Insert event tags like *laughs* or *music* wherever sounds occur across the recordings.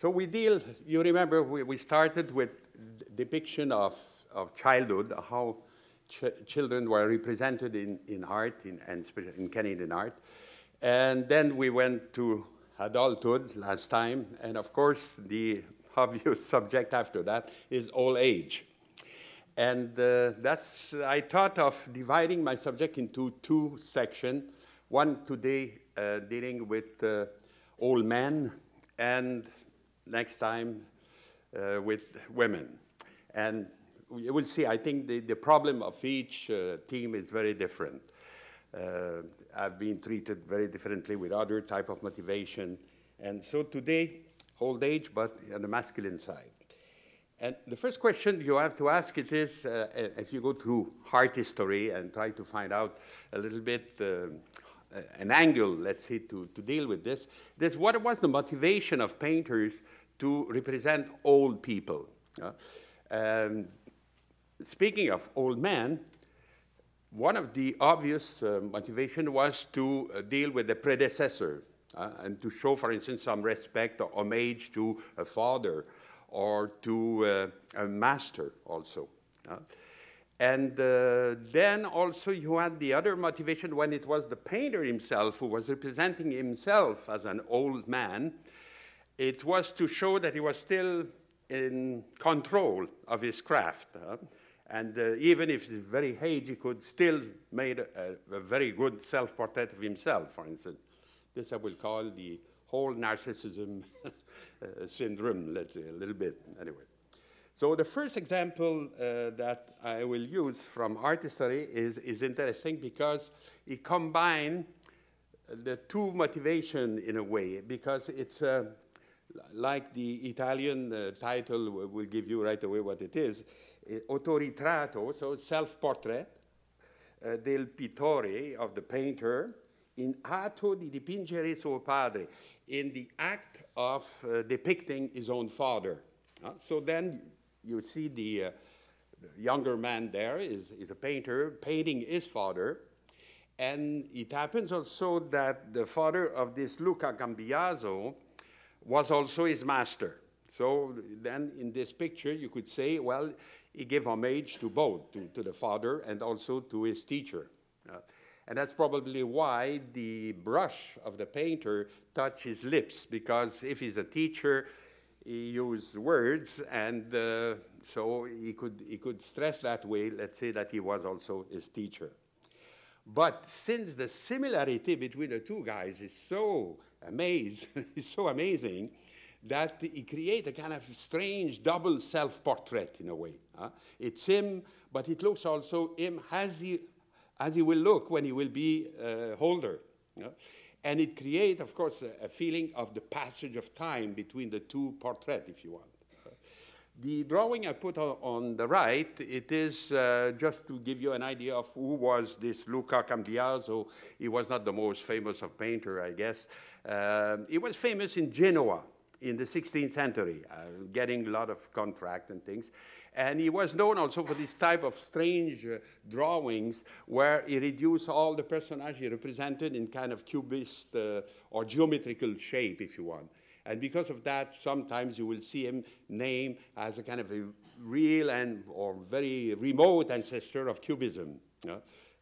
So we deal, you remember, we, we started with depiction of, of childhood, how ch children were represented in, in art, in, and in Canadian art. And then we went to adulthood last time, and of course, the *laughs* obvious subject after that is old age. And uh, that's, I thought of dividing my subject into two sections. One today uh, dealing with uh, old men, and next time uh, with women. And you will see, I think the, the problem of each uh, team is very different. Uh, I've been treated very differently with other type of motivation. And so today, old age, but on the masculine side. And the first question you have to ask it is, uh, if you go through heart history and try to find out a little bit uh, an angle, let's say, to, to deal with this, this, what was the motivation of painters to represent old people? Uh, um, speaking of old men, one of the obvious uh, motivation was to uh, deal with the predecessor uh, and to show, for instance, some respect or homage to a father or to uh, a master also. And uh, then also you had the other motivation when it was the painter himself who was representing himself as an old man. It was to show that he was still in control of his craft. And uh, even if he's very aged, he could still make a, a very good self-portrait of himself, for instance. This I will call the whole narcissism *laughs* uh, syndrome, let's say, a little bit, anyway. So the first example uh, that I will use from art history is, is interesting because it combines the two motivation in a way, because it's uh, like the Italian uh, title will give you right away what it is, autoritrato, so self-portrait uh, del pittore, of the painter, in atto di dipingere suo padre, in the act of uh, depicting his own father. Uh, so then you see the, uh, younger man there is, is a painter painting his father. And it happens also that the father of this Luca Cambiaso was also his master. So then in this picture, you could say, well, he gave homage to both, to, to the father and also to his teacher. Uh, and that's probably why the brush of the painter touches lips, because if he's a teacher, he used words, and uh, so he could, he could stress that way, let's say that he was also his teacher. But since the similarity between the two guys is so amazing, *laughs* is so amazing, that he creates a kind of strange double self-portrait in a way. Huh? It's him, but it looks also him as he, as he will look when he will be uh, older. You know? And it creates, of course, a, a, feeling of the passage of time between the two portraits, if you want. The drawing I put on, on the right, it is uh, just to give you an idea of who was this Luca Cambiaso. He was not the most famous of painter, I guess. Uh, he was famous in Genoa, in the 16th century, uh, getting a lot of contract and things. And he was known also for this type of strange uh, drawings where he reduced all the personages he represented in kind of cubist uh, or geometrical shape, if you want. And because of that, sometimes you will see him named as a kind of a real and or very remote ancestor of cubism.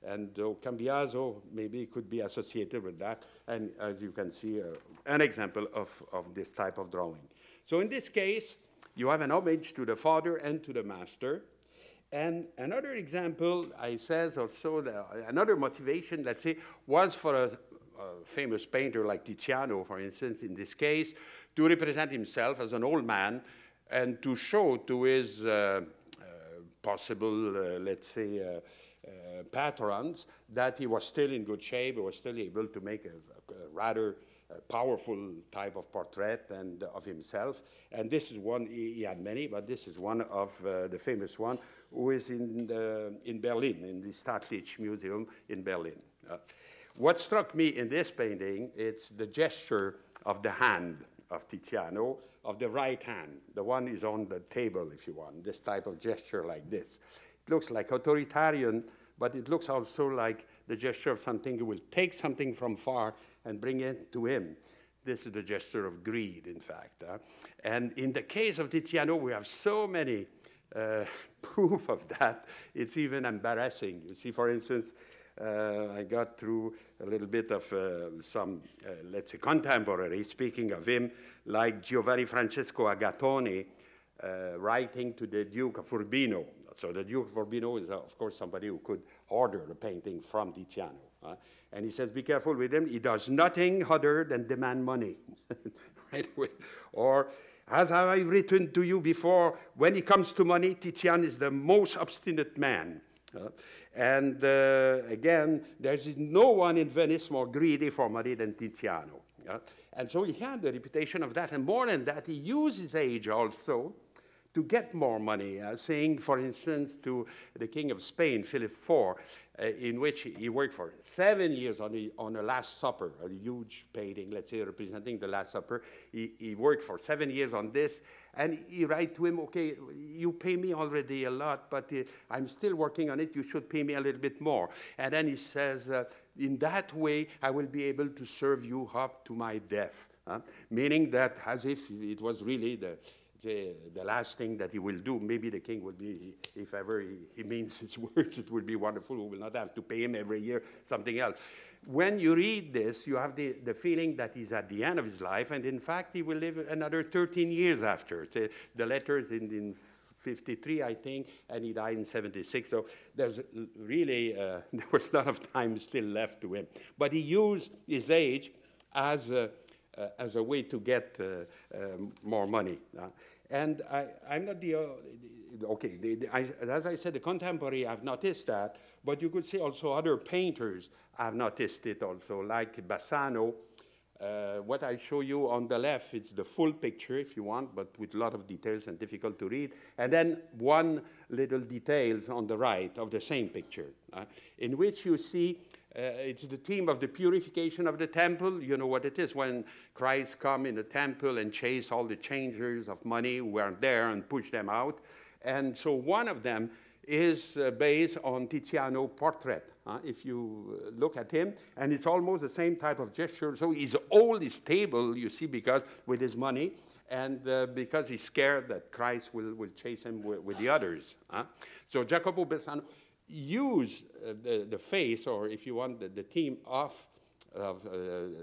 And uh, Cambiaso maybe could be associated with that. And as you can see, uh, an example of, of this type of drawing. So in this case, you have an homage to the father and to the master. And another example, I says also, another motivation, let's say, was for a, a, famous painter like Tiziano, for instance, in this case, to represent himself as an old man and to show to his uh, uh, possible, uh, let's say, uh, uh, patrons that he was still in good shape, he was still able to make a, a rather powerful type of portrait and uh, of himself. And this is one, he, he, had many, but this is one of uh, the famous one who is in, the, in Berlin, in the Staatliche Museum in Berlin. Uh, what struck me in this painting, it's the gesture of the hand of Tiziano, of the right hand. The one is on the table, if you want, this type of gesture like this. It looks like authoritarian, but it looks also like the gesture of something who will take something from far and bring it to him. This is the gesture of greed, in fact. Uh, and in the case of Tiziano, we have so many uh, *laughs* proof of that. It's even embarrassing. You see, for instance, uh, I got through a little bit of uh, some, uh, let's say, contemporary, speaking of him, like Giovanni Francesco Agattoni, uh, writing to the Duke of Urbino. So the Duke of Urbino is, of course, somebody who could order a painting from Tiziano. Uh, and he says, be careful with him. He does nothing other than demand money. *laughs* right Or, as I have written to you before, when it comes to money, Tiziano is the most obstinate man. Uh, and uh, again, there's no one in Venice more greedy for money than Tiziano. Uh, and so he had the reputation of that. And more than that, he used his age also to get more money, uh, saying, for instance, to the King of Spain, Philip IV, uh, in which he worked for seven years on, the, on a Last Supper, a huge painting, let's say, representing the Last Supper. He, he worked for seven years on this, and he write to him, okay, you pay me already a lot, but uh, I'm still working on it, you should pay me a little bit more. And then he says, uh, in that way, I will be able to serve you up to my death. Meaning that as if it was really the, the, the, last thing that he will do. Maybe the king will be, if ever he, he means his *laughs* words, it will be wonderful. We will not have to pay him every year something else. When you read this, you have the, the feeling that he's at the end of his life, and in fact, he will live another 13 years after. The, the letters in, in 53, I think, and he died in 76. So there's really, uh, *laughs* there was a lot of time still left to him. But he used his age as a, uh, as a way to get uh, um, more money. And I, am not the, okay, the, the, I, as I said, the contemporary, I've noticed that, but you could say also other painters have noticed it also, like Bassano. Uh, what I show you on the left, it's the full picture if you want, but with a lot of details and difficult to read. And then one little details on the right of the same picture, uh, in which you see it's the theme of the purification of the temple. You know what it is when Christ come in the temple and chase all the changers of money who aren't there and push them out. And so one of them is uh, based on Tiziano portrait. Uh, if you uh, look at him, and it's almost the same type of gesture. So he's he's stable, you see, because with his money, and uh, because he's scared that Christ will, will chase him with, with the others. So Jacopo Bassano use uh, the, the face, or if you want, the, the theme of, of uh,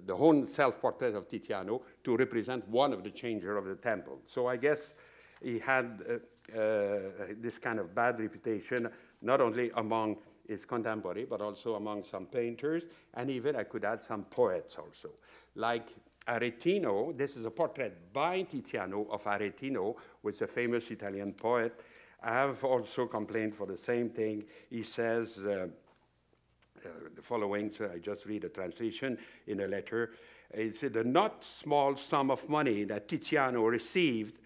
the own self-portrait of Tiziano to represent one of the changer of the temple. So I guess he had uh, uh, this kind of bad reputation, not only among his contemporary, but also among some painters, and even I could add some poets also. Like Aretino, this is a portrait by Tiziano of Aretino, which is a famous Italian poet, I have also complained for the same thing. He says uh, uh, the following, so I just read a translation in a letter. Said, the not small sum of money that Tiziano received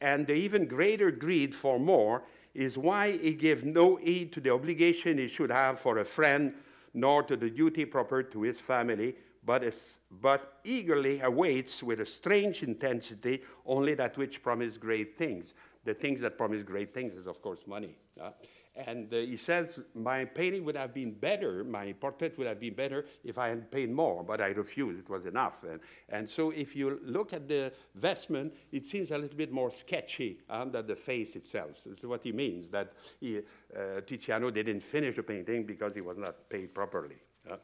and the even greater greed for more is why he gave no heed to the obligation he should have for a friend, nor to the duty proper to his family, but, is, but eagerly awaits with a strange intensity only that which promised great things the things that promise great things is, of course, money. Uh, and uh, he says, my painting would have been better, my portrait would have been better if I had paid more, but I refused, it was enough. And, and so if you look at the vestment, it seems a little bit more sketchy uh, than the face itself. So what he means, that he, uh, Tiziano didn't finish the painting because he was not paid properly. Uh.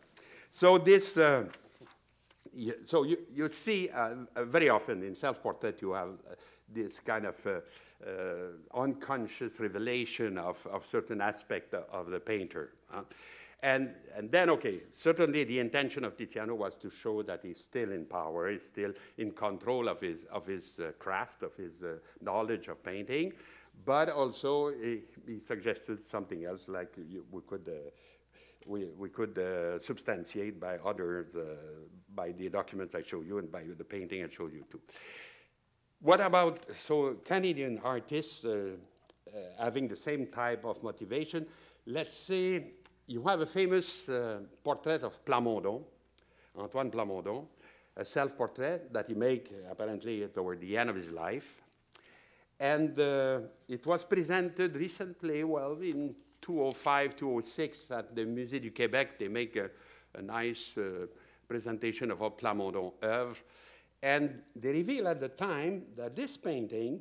so this, uh, so you, you see uh, very often in self-portrait you have this kind of uh, unconscious revelation of, of certain aspect of the painter. Uh, and, and then, okay, certainly the intention of Tiziano was to show that he's still in power, he's still in control of his, of his uh, craft, of his uh, knowledge of painting, but also he, he suggested something else, like you, we could, uh, we, we could uh, substantiate by others, uh, by the documents I show you and by the painting I showed you too. What about, so Canadian artists uh, uh, having the same type of motivation? Let's say you have a famous uh, portrait of Plamondon, Antoine Plamondon, a self-portrait that he made apparently toward the end of his life. And uh, it was presented recently, well, in 205, 206 at the Musée du Québec. They make a, a nice uh, presentation of a Plamondon oeuvre. And they reveal at the time that this painting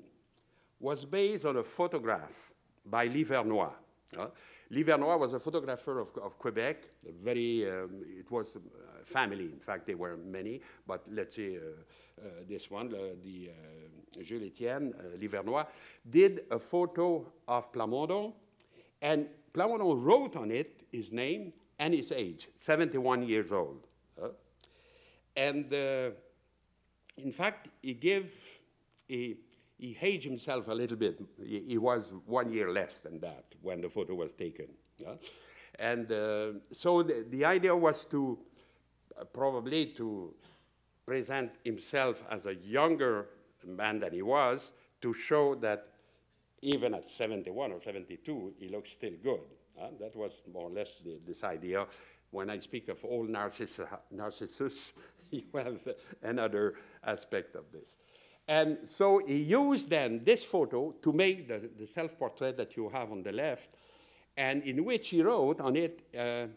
was based on a photograph by Livernois. Uh, Livernois was a photographer of, of Quebec, very, um, it was a family, in fact, there were many, but let's say uh, uh, this one, uh, the uh, Jules Etienne, uh, Livernois, did a photo of Plamondon, and Plamondon wrote on it his name and his age, 71 years old. and in fact, he gave, he, he aged himself a little bit. He, he, was one year less than that when the photo was taken. Yeah? And uh, so the, the, idea was to uh, probably to present himself as a younger man than he was to show that even at 71 or 72, he looks still good. Uh, that was more or less the, this idea. When I speak of old Narcissus, Narcissus *laughs* you have another aspect of this. And so he used then this photo to make the, the self-portrait that you have on the left, and in which he wrote on it, uh,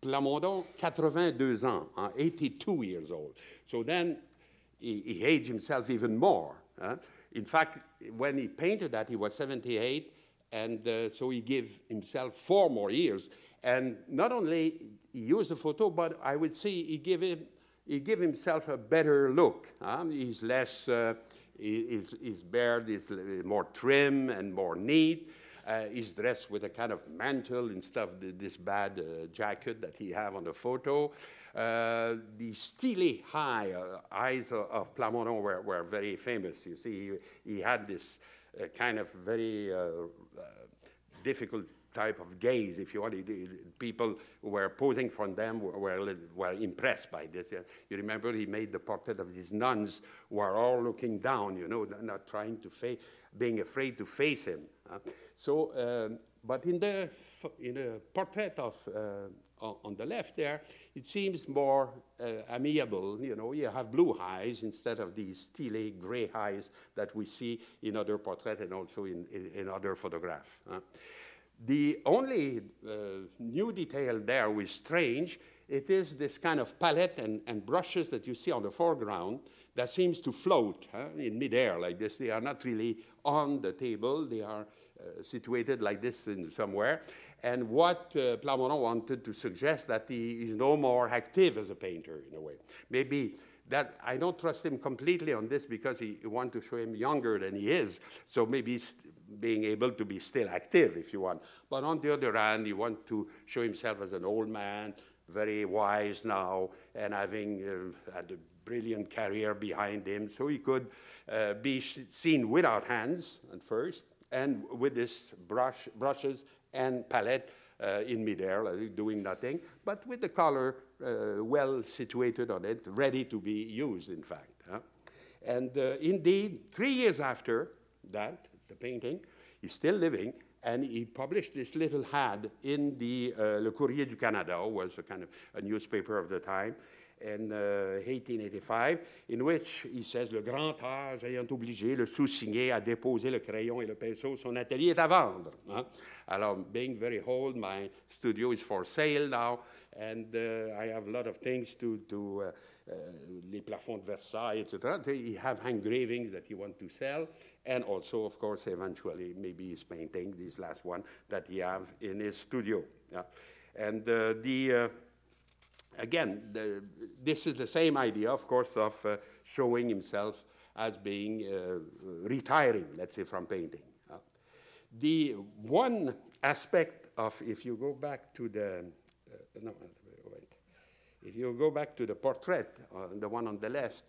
Plamondon, 82 ans, uh, 82 years old. So then he, he aged himself even more. In fact, when he painted that, he was 78, and uh, so he gave himself four more years. And not only he used the photo, but I would say he gave him he give himself a better look. Huh? He's less, uh, his, his beard is more trim and more neat. Uh, he's dressed with a kind of mantle instead of this bad uh, jacket that he have on the photo. Uh, the steely high uh, eyes of, of Plamondon were, were, very famous. You see, he, he had this uh, kind of very difficult type of gaze, if you want. People who were posing for them were, were, impressed by this. You remember he made the portrait of these nuns who are all looking down, you know, not trying to face, being afraid to face him. So, um, but in the, in the portrait of, uh, on the left there, it seems more uh, amiable. You know, you have blue eyes instead of these steely gray eyes that we see in other portraits and also in, in, in other photographs. The only uh, new detail there was strange. It is this kind of palette and, and, brushes that you see on the foreground that seems to float huh, in midair like this. They are not really on the table. They are uh, situated like this in somewhere. And what uh, Plamondon wanted to suggest that he is no more active as a painter in a way. Maybe that I don't trust him completely on this because he, he to show him younger than he is. So maybe being able to be still active, if you want. But on the other hand, he wants to show himself as an old man, very wise now, and having uh, had a brilliant career behind him, so he could uh, be seen without hands at first, and with his brush, brushes and palette uh, in midair, like doing nothing, but with the color uh, well situated on it, ready to be used, in fact. Huh? And uh, indeed, three years after that, the painting. He's still living, and he published this little ad in the uh, Le Courrier du Canada, was a kind of a newspaper of the time, in uh, 1885, in which he says Le grand âge ayant obligé le sous-signé à déposer le crayon et le pinceau, son atelier est à vendre. Hein? Alors, being very old, my studio is for sale now, and uh, I have a lot of things to, to uh, uh, les plafonds de Versailles, etc. He have engravings that he want to sell, and also, of course, eventually, maybe his painting, this last one, that he have in his studio. Yeah. And uh, the, uh, again, the, this is the same idea, of course, of uh, showing himself as being uh, retiring, let's say, from painting. The one aspect of, if you go back to the, uh, no, wait, if you go back to the portrait, the one on the left,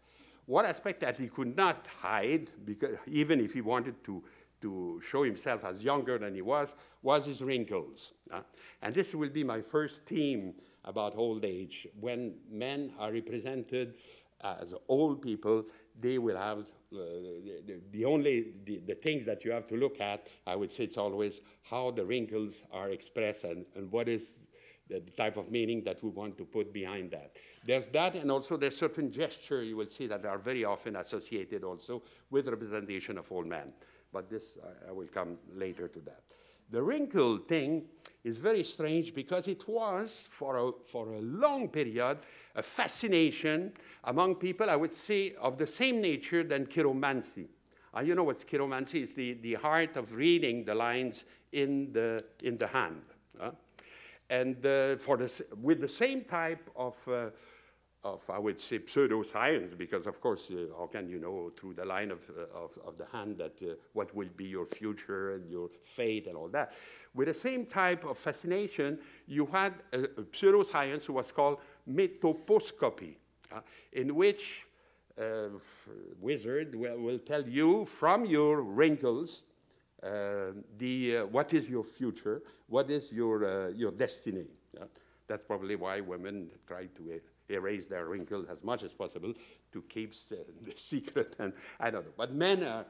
one aspect that he could not hide, because even if he wanted to, to show himself as younger than he was, was his wrinkles. Uh, and this will be my first theme about old age. When men are represented as old people, they will have uh, the, the, only the, the, things that you have to look at. I would say it's always how the wrinkles are expressed and, and what is the, type of meaning that we want to put behind that. There's that, and also there's certain gesture you will see that are very often associated also with representation of old men. But this, I, I will come later to that. The wrinkle thing is very strange because it was, for a, for a long period, a fascination among people, I would say, of the same nature than chiromancy. Uh, you know what chiromancy is? The, the art of reading the lines in the, in the hand. Uh? And uh, for the, with the same type of, uh, of, I would say, pseudoscience, because of course, uh, how can you know through the line of, uh, of, of, the hand that uh, what will be your future and your fate and all that. With the same type of fascination, you had a, a pseudoscience who was called metoposcopy, uh, in which wizard will, will, tell you from your wrinkles the, uh, what is your future, what is your, uh, your destiny. that's probably why women try to erase their wrinkles as much as possible to keep the *laughs* secret. And I don't know. But men are,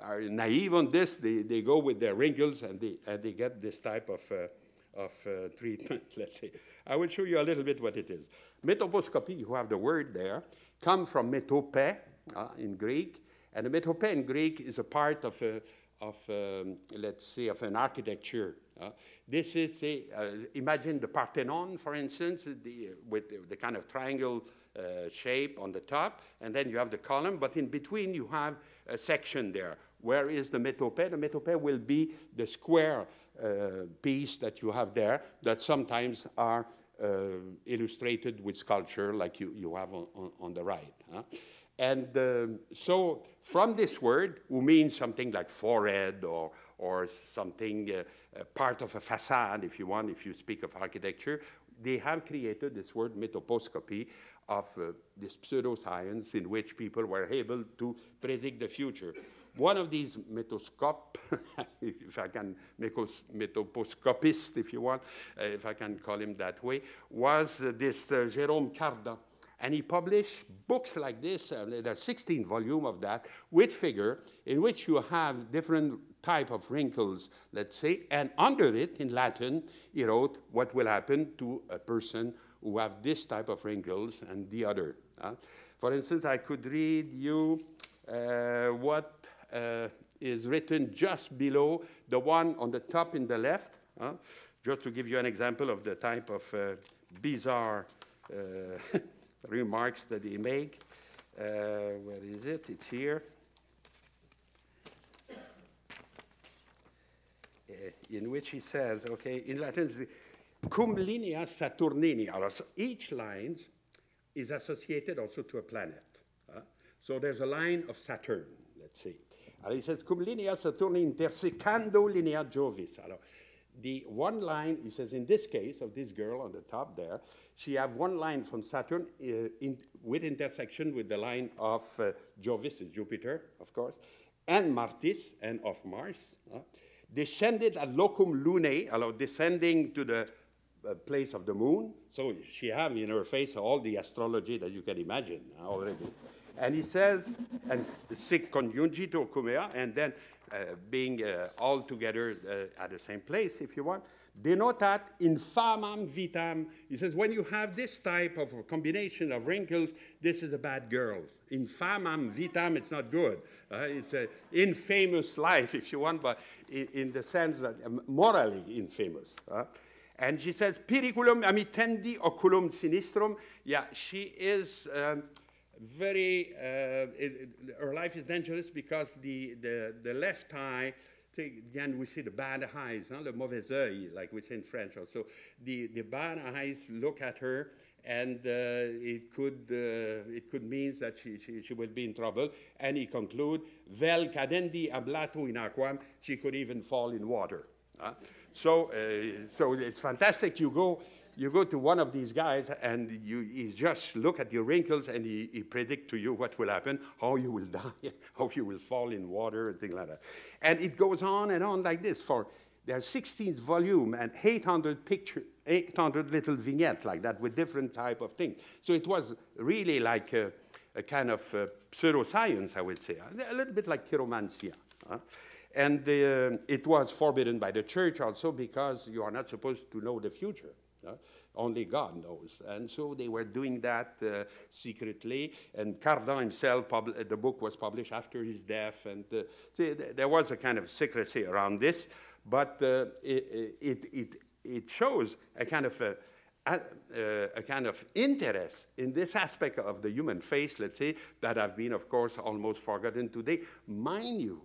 are naive on this. They, they go with their wrinkles and they, and they get this type of, uh, of uh, *laughs* treatment, *laughs* let's say. I will show you a little bit what it is. Metoposcopy, you have the word there, come from metope uh, in Greek. And metope in Greek is a part of, a, of um, let's say, of an architecture. Uh, this is, a, uh, imagine the Parthenon, for instance, the, with the, the, kind of triangle uh, shape on the top, and then you have the column, but in between you have a section there. Where is the metope? The metope will be the square uh, piece that you have there that sometimes are uh, illustrated with sculpture like you, you have on, on, on the right. Huh? And um, so from this word, who means something like forehead or, or something, uh, part of a facade, if you want, if you speak of architecture, they have created this word metoposcopy of uh, this pseudoscience in which people were able to predict the future. One of these metoscope, *laughs* if I can, metoposcopist, if you want, uh, if I can call him that way, was uh, this uh, Jérôme Cardan. And he published books like this, uh, there's 16 volume of that, with figure, in which you have different type of wrinkles, let's say, and under it, in Latin, he wrote what will happen to a person who have this type of wrinkles and the other. Uh, for instance, I could read you uh, what uh, is written just below the one on the top in the left, uh, just to give you an example of the type of uh, bizarre uh, *laughs* remarks that he make. Uh, where is it? It's here. Uh, in which he says, okay, in Latin, cum linea Saturnini. So each line is associated also to a planet. Uh, so there's a line of Saturn, let's see. Alors, il says, cum linea Saturni intersecando linea Jovis. Alors, the one line, he says, in this case of this girl on the top there, she have one line from Saturn uh, in, with intersection with the line of uh, Jovis, Jupiter, of course, and Martis, and of Mars, uh, descended at locum lunae, alors descending to the uh, place of the moon. So she have in her face all the astrology that you can imagine already. And he says, and sic conjungito cumea, and then being uh, all together uh, at the same place, if you want, denotat infamam vitam. He says, when you have this type of combination of wrinkles, this is a bad girl. Infamam vitam, it's not good. Uh, it's an infamous life, if you want, but in, in the sense that um, morally infamous. Uh, and she says, periculum amitendi oculum sinistrum. Yeah, she is um, very, uh, it, her life is dangerous because the, the, the left eye, again, we see the bad eyes, huh? le mauvais œil, like we say in French also. The, the bad eyes look at her and uh, it, could, uh, it could mean that she, she, she will be in trouble. And he conclude, vel cadendi ablato in aquam, she could even fall in water. Huh? So, uh, so it's fantastic. You go, you go to one of these guys and you, you just look at your wrinkles and he, he predict to you what will happen, how you will *laughs* die, how you will fall in water and things like that. And it goes on and on like this for there's 16 volume and 800 picture, 800 little vignettes like that with different type of things. So it was really like a, a kind of uh, pseudoscience, I would say, a little bit like chiromancy. Huh? And uh, it was forbidden by the church also because you are not supposed to know the future. Uh, only God knows. And so they were doing that uh, secretly. And Cardan himself, the book was published after his death. And uh, there was a kind of secrecy around this. but uh, it, it, it, it shows a kind of a, a, a, kind of interest in this aspect of the human face, let's say, that have been, of course, almost forgotten today. Mind you,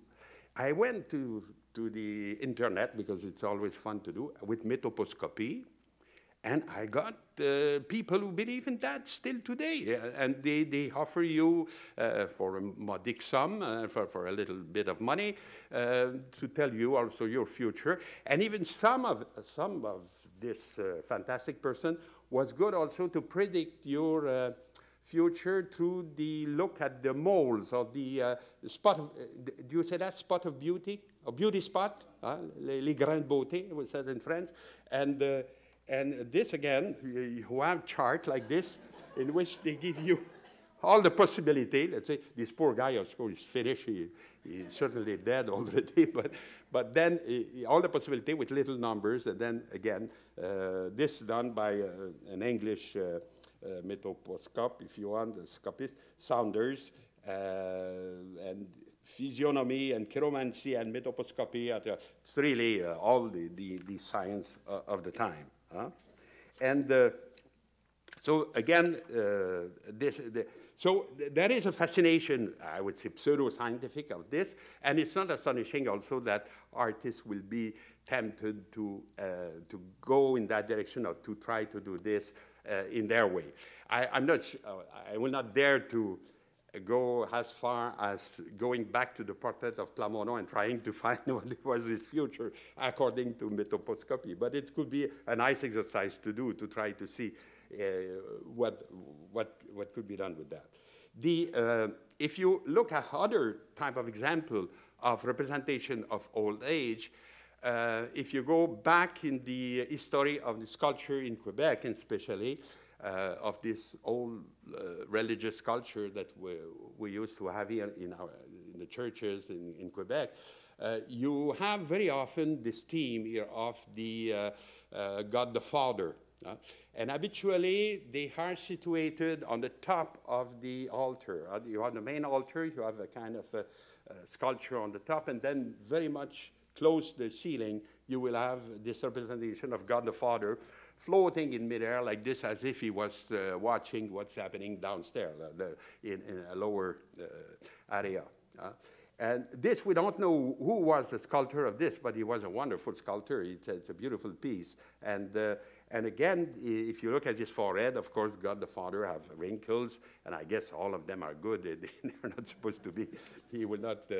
I went to, to the internet, because it's always fun to do, with metoposcopy, and I got uh, people who believe in that still today. Uh, and they, they offer you uh, for a modic sum, uh, for, for a little bit of money, uh, to tell you also your future. And even some of, some of this uh, fantastic person was good also to predict your future through the look at the moles or the spot of, do you say that, spot of beauty? A beauty spot, les, grains de beauté, we said in French. And and this again, you have chart like this in which they give you all the possibility. Let's say this poor guy, of course, is finished. He, he's certainly dead *laughs* already, but, but then uh, all the possibility with little numbers. And then again, uh, this done by uh, an English uh, uh, metoposcope, if you want, a scopist, Saunders, and physiognomy and chiromancy and metoposcopy. It's really all the, the, the science of the time. Huh? And uh, so again, uh, this, the, so th there is a fascination, I would say, pseudo-scientific of this, and it's not astonishing also that artists will be tempted to, uh, to go in that direction or to try to do this uh, in their way. I, am not, I will not dare to go as far as going back to the portrait of Plamondon and trying to find *laughs* what was his future according to metoposcopy. But it could be a nice exercise to do to try to see uh, what, what, what could be done with that. The, uh, if you look at other type of example of representation of old age, uh, if you go back in the history of the sculpture in Quebec, especially, uh, of this old uh, religious culture that we, we used to have here in, our, in the churches in, in Quebec, uh, you have very often this theme here of the God the Father. Uh, and habitually, they are situated on the top of the altar. Uh, you have the main altar, you have a kind of a, a sculpture on the top, and then very much close to the ceiling, you will have this representation of God the Father floating in midair like this as if he was uh, watching what's happening downstairs uh, the, in, in, a lower uh, area. Uh. and this, we don't know who was the sculptor of this, but he was a wonderful sculptor. It's a, it's a beautiful piece. And, uh, and again, if you look at his forehead, of course, God the Father have wrinkles, and I guess all of them are good. *laughs* They're not supposed to be, he will not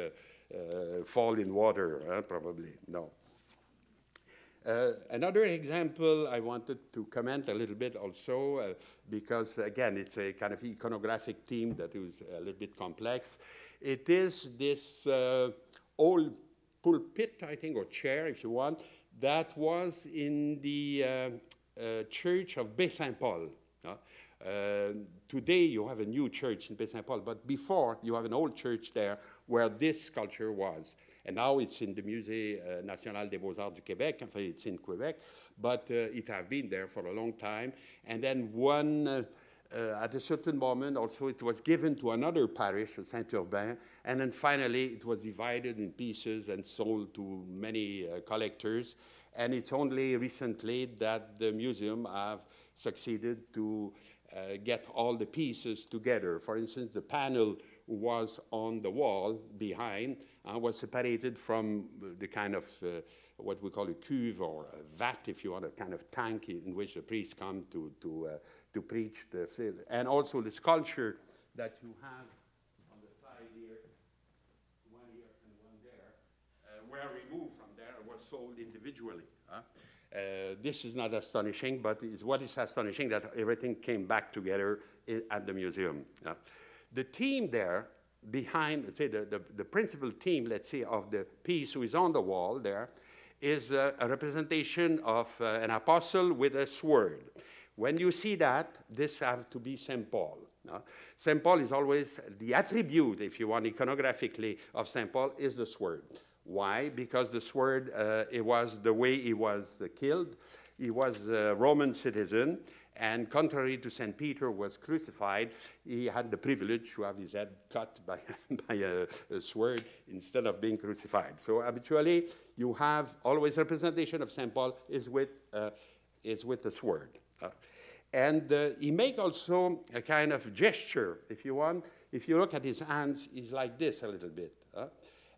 fall in water, probably, no. Uh, another example I wanted to comment a little bit also, uh, because again, it's a kind of iconographic theme that is a little bit complex. It is this uh, old pulpit, I think, or chair, if you want, that was in the uh, uh, church of Baie Saint Paul. Today you have a new church in Baie Saint Paul, but before you have an old church there where this sculpture was. And now it's in the Musée uh, National des Beaux-Arts du Québec, enfin, it's in Quebec, but uh, it has been there for a long time. And then one, uh, at a certain moment, also it was given to another parish, Saint-Urbain, and then finally it was divided in pieces and sold to many collectors. And it's only recently that the museum have succeeded to uh, get all the pieces together. For instance, the panel was on the wall behind uh, was separated from the kind of uh, what we call a cuve or a vat, if you want, a kind of tank in which the priests come to, to, uh, to preach the field. And also the sculpture that you have on the side here, one here and one there, uh, were removed from there and were sold individually. Huh? Uh, this is not astonishing, but is what is astonishing that everything came back together at the museum. The team there behind, say, the, the, the, principal team, let's say, of the piece who is on the wall there, is a representation of uh, an apostle with a sword. When you see that, this has to be St. Paul. No? St. Paul is always the attribute, if you want, iconographically, of St. Paul is the sword. Why? Because the sword, uh, it was the way he was killed. He was a Roman citizen, And contrary to St. Peter was crucified, he had the privilege to have his head cut *laughs* by, by a, a, sword instead of being crucified. So habitually, you have always representation of St. Paul is with, uh, is with the sword. Uh, and uh, he make also a kind of gesture, if you want. If you look at his hands, he's like this a little bit. Uh,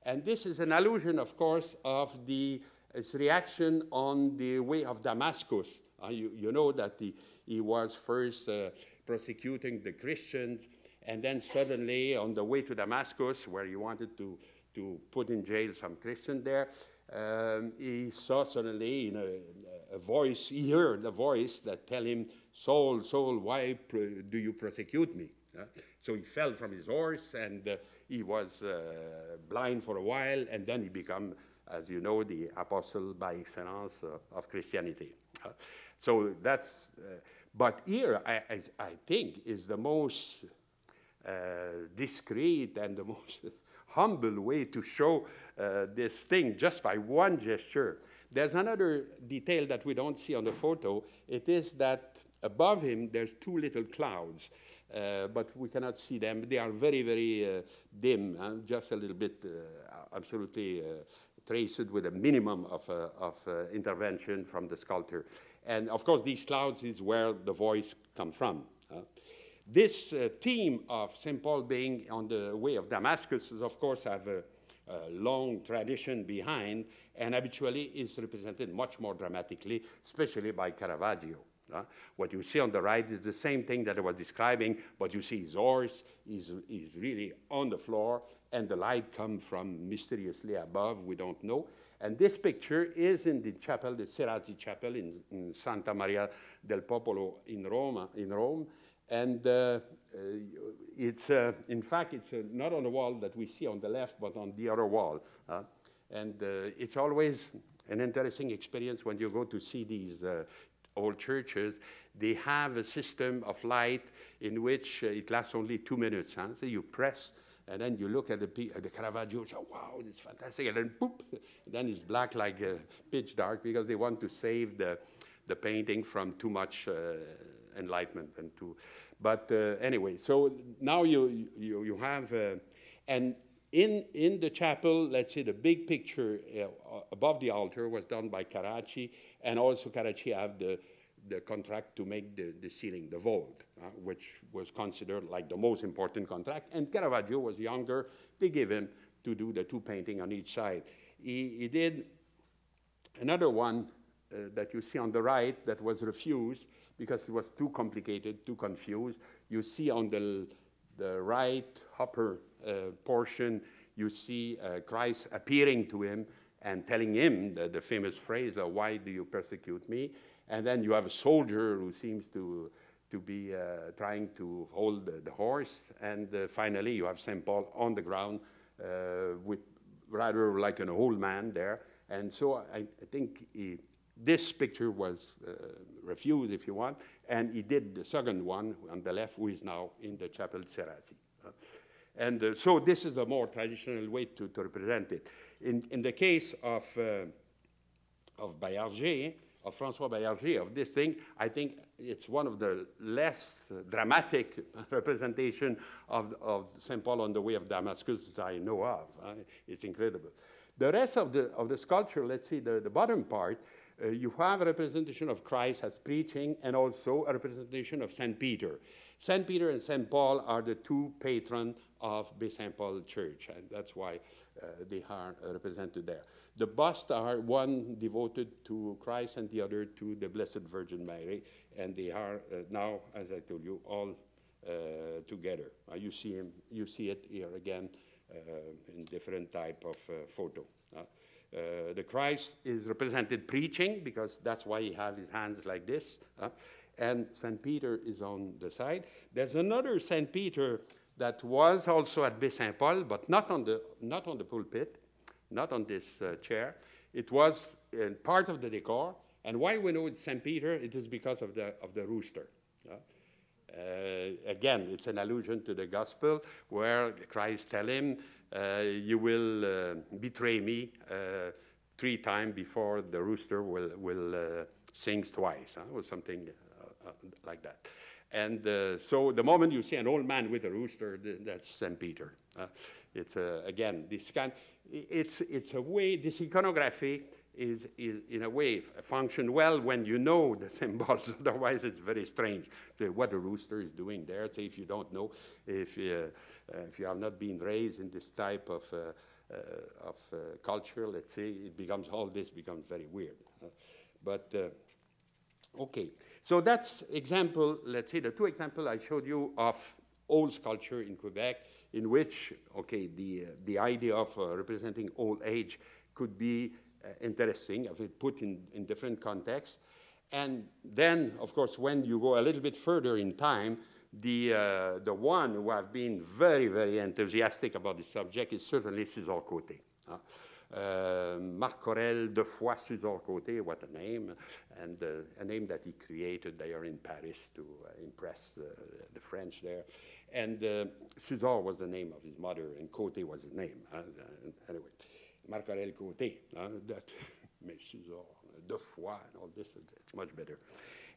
and this is an allusion, of course, of the its reaction on the way of Damascus. Uh, you, you, know that the, he was first uh, prosecuting the Christians, and then suddenly on the way to Damascus, where he wanted to, to put in jail some Christian there, um, he saw suddenly in a, a, voice, he heard a voice that tell him, Saul, Saul, why do you persecute me? Uh, so he fell from his horse and uh, he was uh, blind for a while, and then he became, as you know, the apostle by excellence uh, of Christianity. Uh, so that's, uh, but here I, I, I, think is the most discreet and the *laughs* most humble way to show this thing just by one gesture. There's another detail that we don't see on the photo. It is that above him there's two little clouds. Uh, but we cannot see them. They are very, very uh, dim, huh? just a little bit uh, absolutely traced with a minimum of, of intervention from the sculptor. And of course, these clouds is where the voice comes from. This uh, theme of St. Paul being on the way of Damascus, is, of course, have a, a, long tradition behind, and habitually is represented much more dramatically, especially by Caravaggio. Uh, what you see on the right is the same thing that I was describing, but you see his horse is, is really on the floor, and the light comes from mysteriously above, we don't know. And this picture is in the chapel, the Cerasi Chapel in, in Santa Maria del Popolo in Rome. In Rome. And uh, uh, it's, uh, in fact, it's uh, not on the wall that we see on the left, but on the other wall. And it's always an interesting experience when you go to see these old churches, they have a system of light in which uh, it lasts only two minutes. Huh? So you press, and then you look at the, uh, the Caravaggio, say, wow, it's fantastic, and then boop, then it's black like uh, pitch dark because they want to save the, the painting from too much uh, enlightenment and too. But uh, anyway, so now you, you, you have, uh, and in, in the chapel, let's say the big picture uh, above the altar was done by Carracci, and also Carracci have the, the contract to make the, the ceiling, the vault, uh, which was considered like the most important contract. And Caravaggio was younger. They gave him to do the two painting on each side. He, he did another one uh, that you see on the right that was refused because it was too complicated, too confused. You see on the, the right upper uh, portion, you see uh, Christ appearing to him and telling him the, the famous phrase, Why do you persecute me? And then you have a soldier who seems to, to be uh, trying to hold the, the horse. And uh, finally, you have St. Paul on the ground uh, with rather like an old man there. And so I, I think he, this picture was uh, refused, if you want, and he did the second one on the left, who is now in the Chapel Cerasi. And uh, so this is the more traditional way to, to represent it. In, in the case of, uh, of Baillairgé, of Francois Baillairgé, of this thing, I think it's one of the less dramatic *laughs* representation of, of St. Paul on the way of Damascus that I know of. It's incredible. The rest of the, of the sculpture, let's see, the, the bottom part, uh, you have a representation of Christ as preaching and also a representation of St. Peter. St. Peter and St. Paul are the two patrons of Baie St. Paul Church, and that's why uh, they are represented there. The busts are one devoted to Christ and the other to the Blessed Virgin Mary, and they are uh, now, as I told you, all uh, together. Uh, you see him, you see it here again uh, in different type of uh, photo. the Christ is represented preaching because that's why he has his hands like this and St. Peter is on the side. There's another St. Peter that was also at Baie St. Paul, but not on the, not on the pulpit, not on this uh, chair. It was uh, part of the decor. And why we know it's St. Peter, it is because of the, of the rooster. Uh, again, it's an allusion to the gospel where Christ tell him, uh, you will uh, betray me uh, three times before the rooster will, will sing twice, huh? or something uh, like that. And uh, so the moment you see an old man with a rooster, that's St. Peter. Uh, it's, uh, again, this kind, it's, it's a way, this iconography is, is, in a way function well when you know the *laughs* symbols. Otherwise, it's very strange what the rooster is doing there. Say if you don't know, if, uh, uh, if you have not been raised in this type of, uh, uh of uh, culture, let's say, it becomes all this becomes very weird. but okay, so that's example. Let's say the two examples I showed you of old sculpture in Quebec, in which okay, the the idea of representing old age could be uh, interesting if it put in, in different contexts. And then, of course, when you go a little bit further in time, the, uh, the one who have been very, very enthusiastic about the subject is certainly Suzor Côté. Uh, uh, Marc-Aurèle de Foy Suzor Côté, what a name, and uh, a name that he created there in Paris to uh, impress uh, the French there. And uh, Suzor was the name of his mother, and Côté was his name. anyway. Marc-Aurèle Côté, that *laughs* Messuzor, De Foy, and all this, it's much better.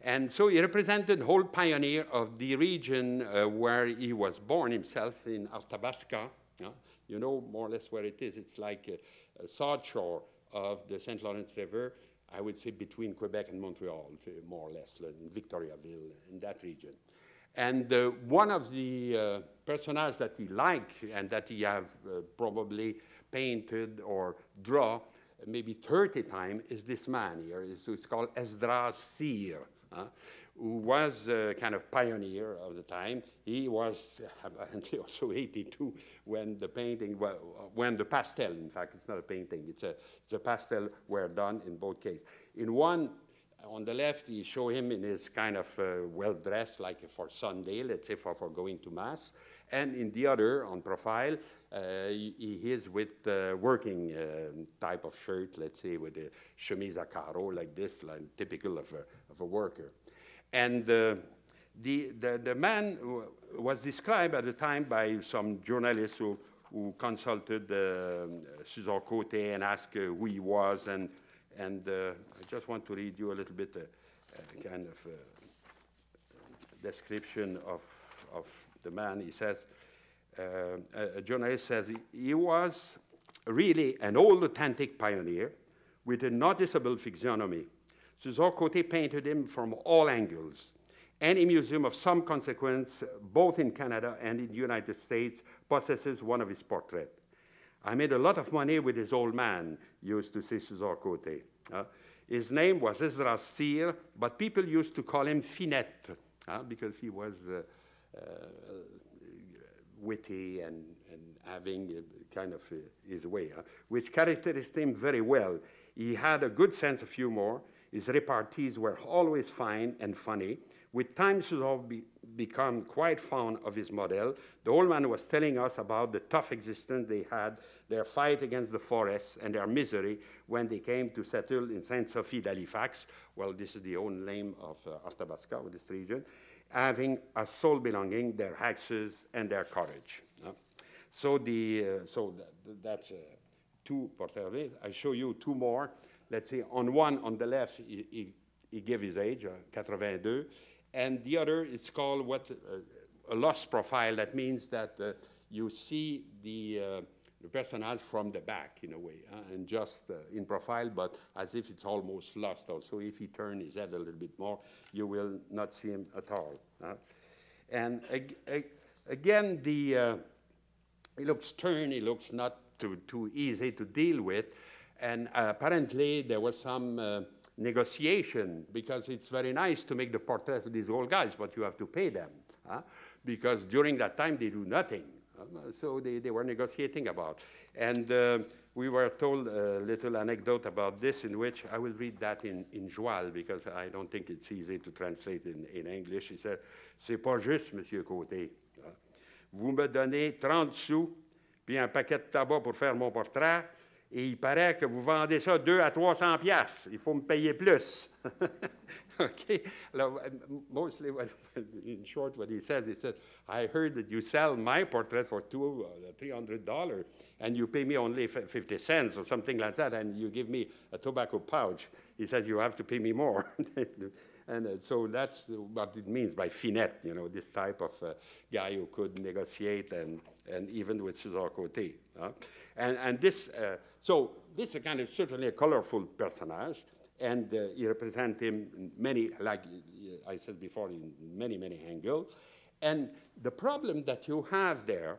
And so he represented whole pioneer of the region uh, where he was born himself in Arthabaska. Uh, you know more or less where it is. It's like a, a south shore of the St. Lawrence River, I would say between Quebec and Montreal, more or less, in Victoriaville, in that region. And uh, one of the uh, personages that he liked and that he have uh, probably painted or draw maybe 30 times is this man here. It's, it's called Esdras uh, who was a kind of pioneer of the time. He was *laughs* apparently also 82 when the painting, well, when the pastel, in fact, it's not a painting, it's a, it's a pastel were done in both cases. In one, on the left, you show him in his kind of uh, well-dressed, like for Sunday, let's say for, for going to Mass and in the other, on profile, uh, he, he, is with uh, working type of shirt, let's say with a chemise à carreaux like this, like typical of a, of a worker. And uh, the, the, the man was described at the time by some journalists who, who consulted uh, Suzor Côté and asked uh, who he was. And, and uh, I just want to read you a little bit a kind of description of, of the man, he says, uh, a, a journalist says, he was really an old authentic pioneer with a noticeable physiognomy. Suzor Côté painted him from all angles. Any museum of some consequence, both in Canada and in the United States, possesses one of his portraits. I made a lot of money with this old man, used to say Suzor Côté. Uh, his name was Esdras Cyr, but people used to call him Finette uh, because he was uh, uh, witty and, and having kind of uh, his way, which characterized him very well. He had a good sense of humor. His repartees were always fine and funny. With time, be, become quite fond of his model. The old man was telling us about the tough existence they had, their fight against the forests, and their misery when they came to settle in Saint Sophie d'Halifax. Well, this is the old name of uh, Arthabaska, this region having a sole belonging, their axes and their courage. So, the, uh, so that, that's uh, two portraits. I show you two more. Let's see, on one on the left, he, he, he gave his age, uh, 82, and the other is called what uh, a lost profile. That means that uh, you see the uh, the personage from the back in a way, uh, and just uh, in profile, but as if it's almost lost also. If he turns his head a little bit more, you will not see him at all. And ag ag again, the, he looks stern, he looks not too, too easy to deal with, and apparently there was some negotiation because it's very nice to make the portrait of these old guys, but you have to pay them. Because during that time, they do nothing. So they, they were negotiating about. And uh, we were told a little anecdote about this in which I will read that in, in Joual because I don't think it's easy to translate in, in English. He said, c'est pas juste, Monsieur Côté. Vous me donnez 30 sous puis un paquet de tabac pour faire mon portrait et il paraît que vous vendez ça 2 à 300 piastres. Il faut me payer plus. *laughs* okay. Mostly, what, *laughs* in short, what he says, he says, I heard that you sell my portrait for two, uh, $300 and you pay me only 50 cents or something like that and you give me a tobacco pouch. He says, you have to pay me more. *laughs* And uh, so that's what it means by finette, you know, this type of uh, guy who could negotiate and, and even with Suzor Côté. And, and this, uh, so this is kind of certainly a colorful personage, and uh, he represents him many, like I said before, in many, many angles. And the problem that you have there,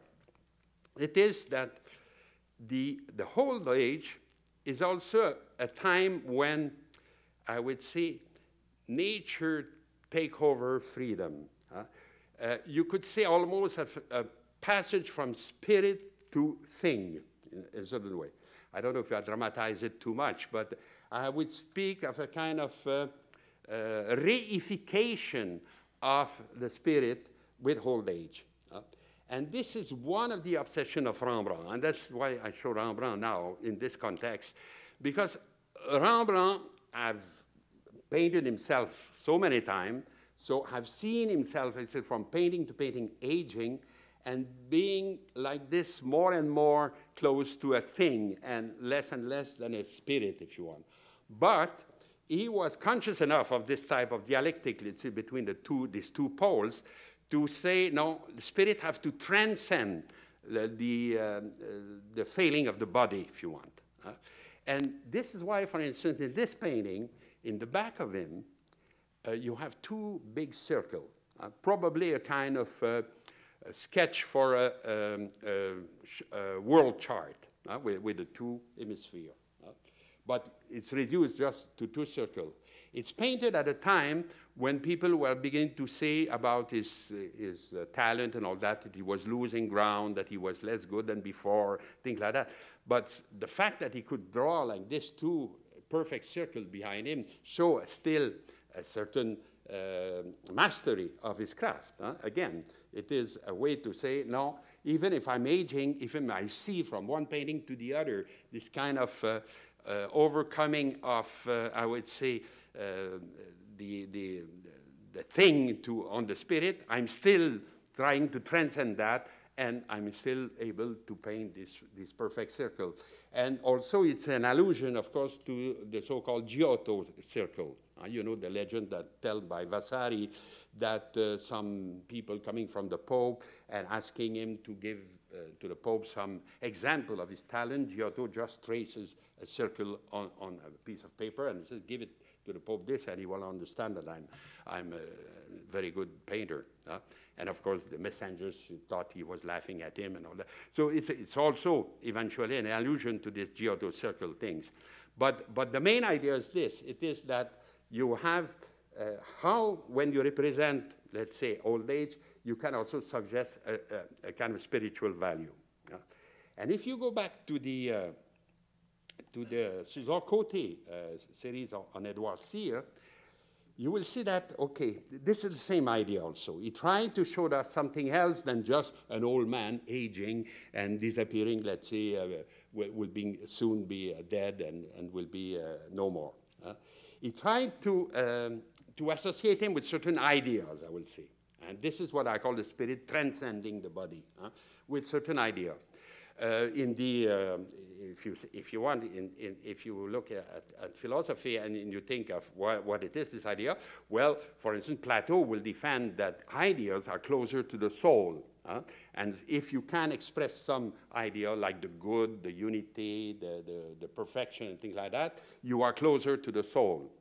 it is that the, the old age is also a time when I would say nature take over freedom. Uh, uh, you could say almost a, a, passage from spirit to thing in a certain way. I don't know if I dramatize it too much, but I would speak of a kind of uh, uh reification of the spirit with old age. Uh, and this is one of the obsession of Rembrandt, and that's why I show Rembrandt now in this context, because Rembrandt has painted himself so many times, so have seen himself, I said, from painting to painting, aging, and being like this more and more close to a thing and less and less than a spirit, if you want. But he was conscious enough of this type of dialectic, let's say, between the two, these two poles, to say, no, the spirit have to transcend the, the, uh, the failing of the body, if you want. Uh, and this is why, for instance, in this painting, in the back of him, uh, you have two big circles, uh, probably a kind of uh, sketch for a, um, a, a world chart uh, with, with, the two hemispheres. but it's reduced just to two circles. It's painted at a time when people were beginning to say about his, his uh, talent and all that, that he was losing ground, that he was less good than before, things like that. But the fact that he could draw like this two perfect circle behind him show still a certain uh, mastery of his craft. Huh? Again, it is a way to say, no, even if I'm aging, even I see from one painting to the other this kind of uh, uh, overcoming of, uh, I would say, uh, the, the, the thing to, on the spirit, I'm still trying to transcend that and I'm still able to paint this, this perfect circle. And also it's an allusion, of course, to the so-called Giotto circle. Uh, you know, the legend that told by Vasari that uh, some people coming from the Pope and asking him to give uh, to the Pope some example of his talent, Giotto just traces a circle on, on a piece of paper and says, give it to the Pope this, and he will understand that I'm, I'm a very good painter. And of course, the messengers thought he was laughing at him and all that. So it's, it's also eventually an allusion to this Giotto circle things. But, but the main idea is this. It is that you have uh, how, when you represent, let's say, old age, you can also suggest a, a, a kind of spiritual value. Uh, and if you go back to the, uh, to the Suzor Côté uh, series on, on Esdras Cyr, you will see that, okay, this is the same idea also. He tried to show us something else than just an old man aging and disappearing, let's say, uh, will, will be, soon be uh, dead and, and will be uh, no more. He tried to, um, to associate him with certain ideas, I will say. And this is what I call the spirit transcending the body, with certain ideas. Uh, in the, uh, if, you, if you want, in, in, if you look at, at, philosophy and you think of what, what it is, this idea, well, for instance, Plato will defend that ideas are closer to the soul. Uh, and if you can express some idea like the good, the unity, the, the, the perfection, and things like that, you are closer to the soul.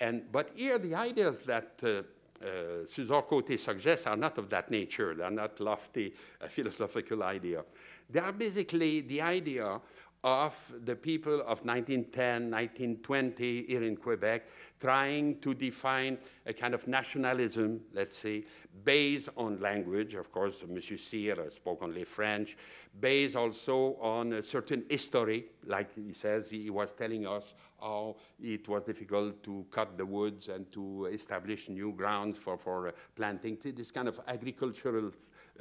And, but here, the ideas that uh, uh, Suzor Côté suggests are not of that nature. They're not lofty uh, philosophical idea. They are basically the idea of the people of 1910, 1920 here in Quebec, trying to define a kind of nationalism, let's say, based on language. Of course, Monsieur Cyr spoke only French, based also on a certain history, like he says, he was telling us how it was difficult to cut the woods and to establish new grounds for, for uh, planting, this kind of agricultural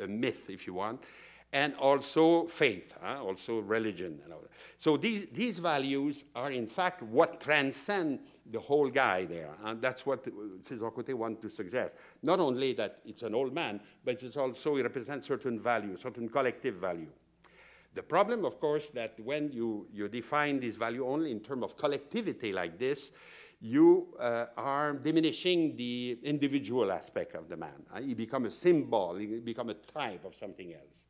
uh, myth, if you want and also faith, huh? also religion. And all that. So these, these values are, in fact, what transcend the whole guy there. And that's what Coté wants to suggest. Not only that it's an old man, but it's also, represents certain value, certain collective value. The problem, of course, that when you, you define this value only in terms of collectivity like this, you uh, are diminishing the individual aspect of the man. Uh, he become a symbol, he become a type of something else.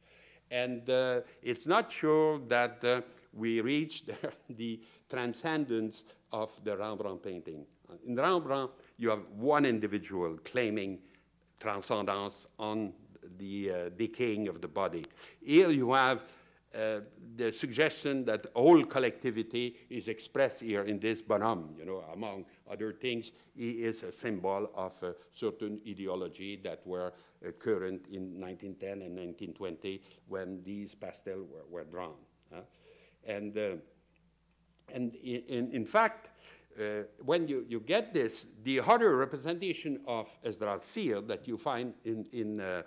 And uh, it's not sure that uh, we reach *laughs* the, transcendence of the Rembrandt painting. In Rembrandt, you have one individual claiming transcendence on the uh, decaying of the body. Here you have uh, the suggestion that all collectivity is expressed here in this bonhomme, you know, among other things, he is a symbol of a certain ideology that were uh, current in 1910 and 1920 when these pastels were, were drawn. Uh, and, and in, in fact, uh, when you, you get this, the other representation of Esdras that you find in, in uh,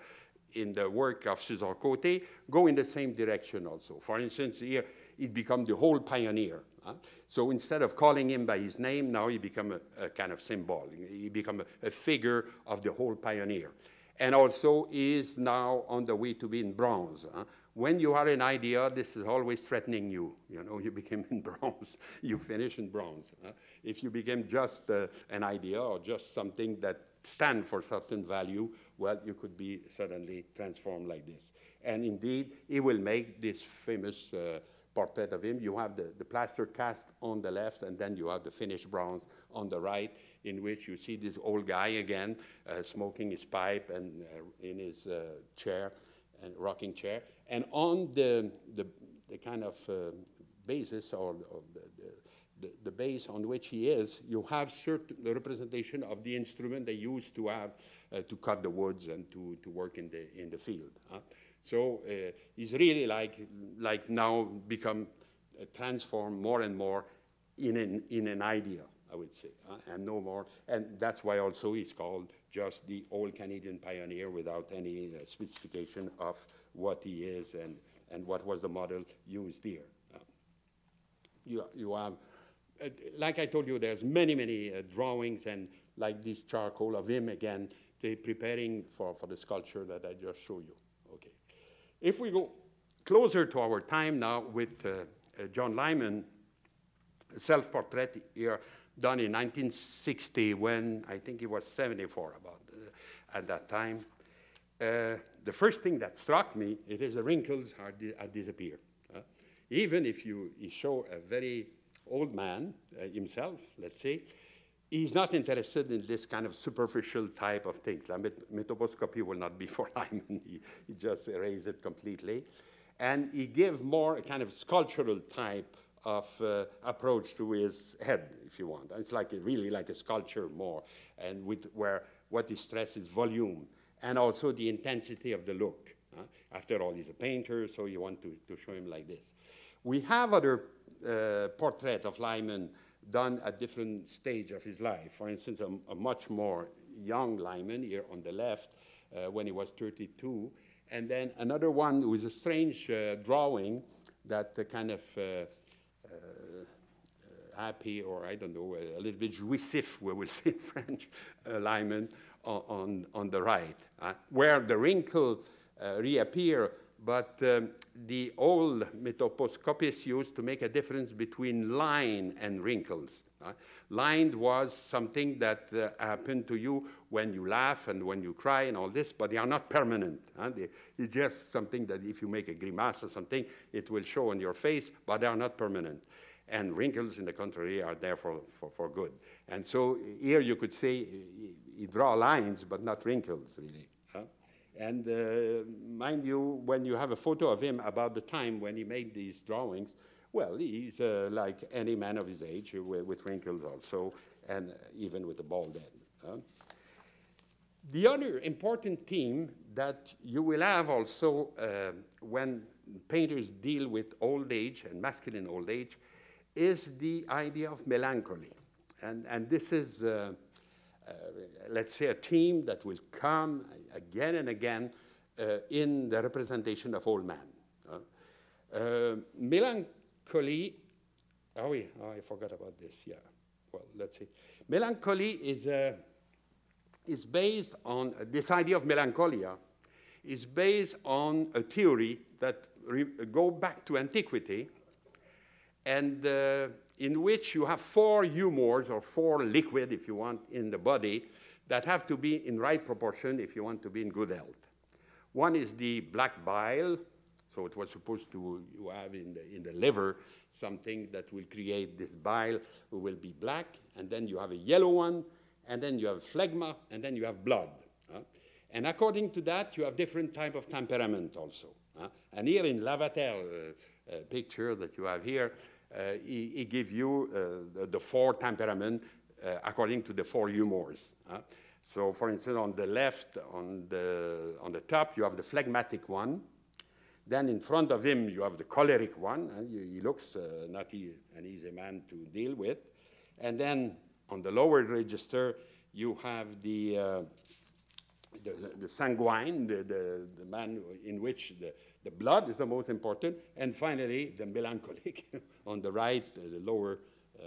in the work of Suzor Côté go in the same direction also. For instance, here it becomes the whole pioneer. Huh? So instead of calling him by his name, now he become a, a kind of symbol. He become a, a, figure of the whole pioneer. And also is now on the way to be in bronze. Huh? When you are an idea, this is always threatening you. You know, you became in *laughs* bronze, you finish in bronze. Huh? If you became just uh, an idea or just something that stand for certain value, well, you could be suddenly transformed like this. And indeed, he will make this famous uh, portrait of him. You have the, the plaster cast on the left, and then you have the finished bronze on the right, in which you see this old guy again, uh, smoking his pipe and uh, in his uh, chair, and rocking chair. And on the, the, the kind of uh, basis or, or the, the the, base on which he is, you have certain representation of the instrument they used to have uh, to cut the woods and to, to work in the, in the field. Huh? So uh, he's really like, like now become uh, transformed more and more in an, in an idea, I would say, and no more. And that's why also he's called just the old Canadian pioneer without any uh, specification of what he is and, and what was the model used here. you, you have uh, like I told you, there's many, many uh, drawings and like this charcoal of him again, they preparing for, for the sculpture that I just showed you. Okay. If we go closer to our time now with uh, uh John Lyman, self-portrait here done in 1960 when I think he was 74 about uh, at that time. Uh, the first thing that struck me, it is the wrinkles are, di are disappeared. even if you, you show a very old man uh, himself, let's say, he's not interested in this kind of superficial type of things. Like metoposcopy will not be *laughs* for Lyman. he, he just erased it completely. And he gave more a kind of sculptural type of uh, approach to his head, if you want. It's like a, really like a sculpture more, and with where what he stresses is volume and also the intensity of the look. Uh, after all, he's a painter, so you want to, to show him like this. We have other uh, portrait of Lyman done at different stage of his life. For instance, a, a much more young Lyman here on the left uh, when he was 32. And then another one with a strange uh, drawing that kind of uh, uh, Uh, uh, happy or I don't know, a, little bit jouissif, we will *laughs* say in French, uh, a Lyman on, on, on, the right, where the wrinkle reappear but um, the old metoposcopists used to make a difference between line and wrinkles. Uh, lined was something that uh, happened to you when you laugh and when you cry and all this, but they are not permanent. Huh? They, it's just something that if you make a grimace or something, it will show on your face, but they are not permanent. And wrinkles, in the contrary, are there for, for, for good. And so here you could say you draw lines, but not wrinkles, really. And uh, mind you, when you have a photo of him about the time when he made these drawings, well, he's uh, like any man of his age with, with wrinkles also, and even with a bald head. Huh? The other important theme that you will have also uh, when painters deal with old age and masculine old age is the idea of melancholy. And, and this is uh, uh, let's say, a theme that will come again and again uh, in the representation of old man. Uh, melancholy, oh yeah, oh, I forgot about this, yeah. Well, let's see. Melancholy is, uh, is based on, uh, this idea of melancholia is based on a theory that go back to antiquity and uh, in which you have four humors or four liquid, if you want, in the body that have to be in right proportion if you want to be in good health. One is the black bile, so it was supposed to you have in the, in the liver something that will create this bile who will be black, and then you have a yellow one, and then you have phlegma, and then you have blood. Uh, and according to that, you have different type of temperament also. Uh, and here in Lavater uh, uh, picture that you have here, uh, he, he gives you uh, the, the, four temperament according to the four humors. so for instance, on the left, on the, on the top, you have the phlegmatic one. Then in front of him, you have the choleric one. And he, looks not e an easy man to deal with. And then on the lower register, you have the, uh, the, the, sanguine, the, the, the, man in which the, the blood is the most important, and finally the melancholic *laughs* on the right, uh, the lower, uh,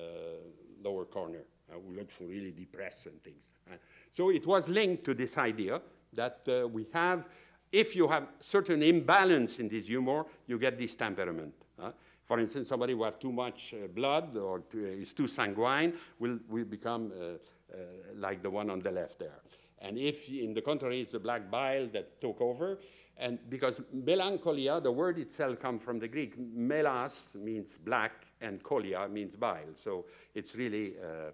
lower corner, uh, who looks really depressed and things. Uh, so it was linked to this idea that uh, we have, if you have certain imbalance in this humor, you get this temperament. For instance, somebody who has too much uh, blood or too, uh, is too sanguine will, will become uh, like the one on the left there. And if, in the contrary, it's the black bile that took over, and because melancholia, the word itself comes from the Greek. Melas means black, and cholia means bile. So it's really uh, uh,